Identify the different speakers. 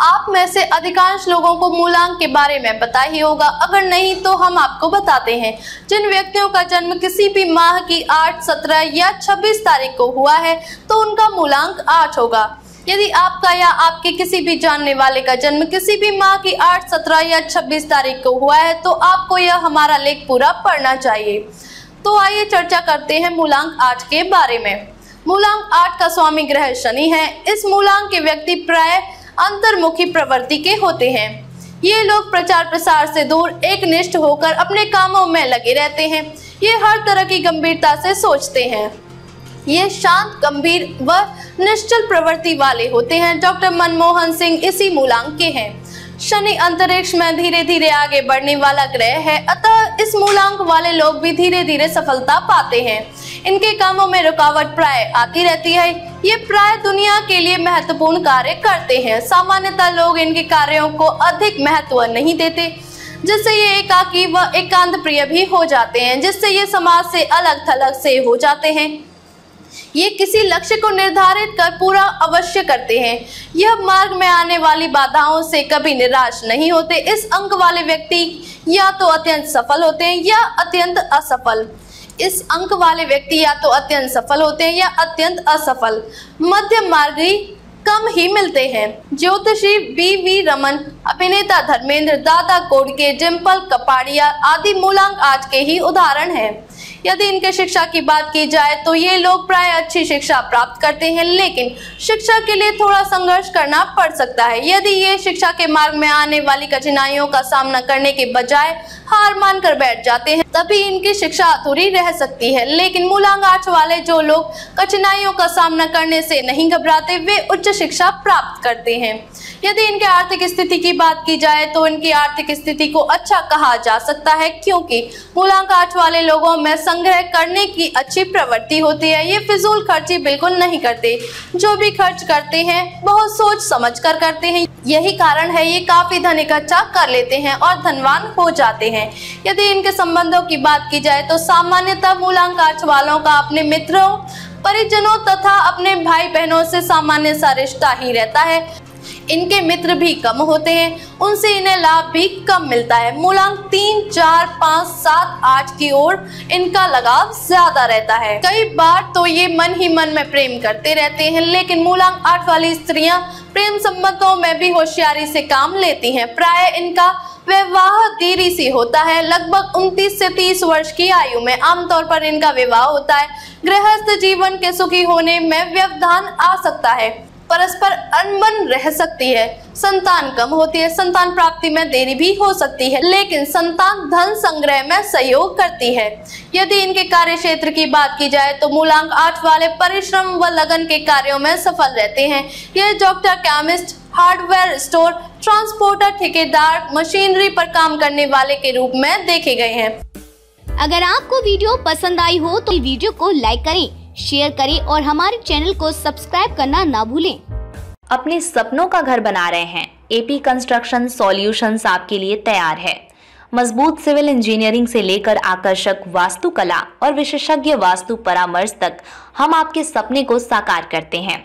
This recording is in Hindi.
Speaker 1: आप में से अधिकांश लोगों को मूलांक के बारे में पता ही होगा। अगर नहीं तो हम आपको बताते हैं। जिन व्यक्तियों का जन्म किसी भी माह की 8, 17 या 26 तारीख को हुआ है तो उनका मूलांक 8 होगा। यदि आपका या आपके किसी भी जानने वाले का जन्म किसी भी माह की 8, 17 या 26 तारीख को हुआ है तो आपको यह हमारा लेख पूरा पढ़ना चाहिए। तो आइए चर्चा करते हैं मूलांक आठ के बारे में। मूलांक आठ का स्वामी ग्रह शनि है। इस मूलांक के व्यक्ति प्राय अंतर्मुखी प्रवृत्ति के होते हैं। ये लोग प्रचार प्रसार से दूर एक निष्ठ होकर अपने कामों में लगे रहते हैं। ये हर तरह की गंभीरता से सोचते हैं। ये शांत, गंभीर व निश्चल प्रवृत्ति वाले होते हैं। डॉक्टर मनमोहन सिंह इसी मूलांक के हैं। शनि अंतरिक्ष में धीरे धीरे आगे बढ़ने वाला ग्रह है। अतः इस मूलांक वाले लोग भी धीरे धीरे सफलता पाते हैं। इनके कामों में रुकावट प्राय आती रहती है। ये प्राय दुनिया के लिए महत्वपूर्ण कार्य करते हैं। सामान्यतः लोग इनके कार्यों को अधिक महत्व नहीं देते, जिससे ये एकाकी व एकांत प्रिय भी हो जाते हैं, जिससे ये समाज से अलग थलग से हो जाते हैं। ये किसी लक्ष्य को निर्धारित कर पूरा अवश्य करते हैं। यह मार्ग में आने वाली बाधाओं से कभी निराश नहीं होते। इस अंक वाले व्यक्ति या तो अत्यंत सफल होते हैं या अत्यंत असफल। इस अंक वाले व्यक्ति या तो अत्यंत सफल होते हैं या अत्यंत असफल। मध्य मार्गी कम ही मिलते हैं। ज्योतिषी बी वी रमन, अभिनेता धर्मेंद्र, दादा कोडके डिम्पल कपाड़िया आदि मूलांक आज के ही उदाहरण हैं। यदि इनके शिक्षा की बात की जाए तो ये लोग प्राय अच्छी शिक्षा प्राप्त करते हैं, लेकिन शिक्षा के लिए थोड़ा संघर्ष करना पड़ सकता है। यदि ये शिक्षा के मार्ग में आने वाली कठिनाइयों का सामना करने के बजाय हार मान कर बैठ जाते हैं। तभी इनकी शिक्षा अधूरी रह सकती है। लेकिन मूलांग आठ वाले जो लोग कठिनाइयों का सामना करने से नहीं घबराते, वे उच्च शिक्षा प्राप्त करते हैं। यदि इनके आर्थिक स्थिति की बात की जाए तो इनकी आर्थिक स्थिति को अच्छा कहा जा सकता है, क्योंकि मूलांक आठ वाले लोगों में संग्रह करने की अच्छी प्रवृत्ति होती है। ये फिजूल खर्ची बिल्कुल नहीं करते। जो भी खर्च करते हैं, बहुत सोच समझ कर करते हैं। यही कारण है, ये काफ़ी धन इकट्ठा कर लेते हैं और धनवान हो जाते हैं। यदि इनके संबंधों की बात की जाए तो सामान्यतः मूलांक आठ वालों का अपने मित्रों, परिजनों तथा अपने भाई बहनों से सामान्य सा रिश्ता ही रहता है। इनके मित्र भी कम होते हैं, उनसे इन्हें लाभ भी कम मिलता है। मूलांक तीन, चार, पाँच, सात, आठ की ओर इनका लगाव ज़्यादा रहता है। कई बार तो ये मन ही मन में प्रेम करते रहते हैं, लेकिन मूलांक आठ वाली स्त्रियाँ प्रेम संबंधों में भी होशियारी से काम लेती हैं। प्राय इनका विवाह देरी से होता है। लगभग 29 से 30 वर्ष की आयु में आमतौर पर इनका विवाह होता है। गृहस्थ जीवन के सुखी होने में व्यवधान आ सकता है। परस्पर अनबन रह सकती है। संतान कम होती है, संतान प्राप्ति में देरी भी हो सकती है, लेकिन संतान धन संग्रह में सहयोग करती है। यदि इनके कार्य क्षेत्र की बात की जाए तो मूलांक आठ वाले परिश्रम व लगन के कार्यों में सफल रहते हैं। ये doctor chemist hardware store transporter ठेकेदार मशीनरी पर काम करने वाले के रूप में देखे गए हैं।
Speaker 2: अगर आपको वीडियो पसंद आई हो तो वीडियो को लाइक करें। शेयर करें और हमारे चैनल को सब्सक्राइब करना ना भूलें।
Speaker 3: अपने सपनों का घर बना रहे हैं। एपी कंस्ट्रक्शन सॉल्यूशंस आपके लिए तैयार है। मज़बूत सिविल इंजीनियरिंग से लेकर आकर्षक वास्तुकला और विशेषज्ञ वास्तु परामर्श तक हम आपके सपने को साकार करते हैं।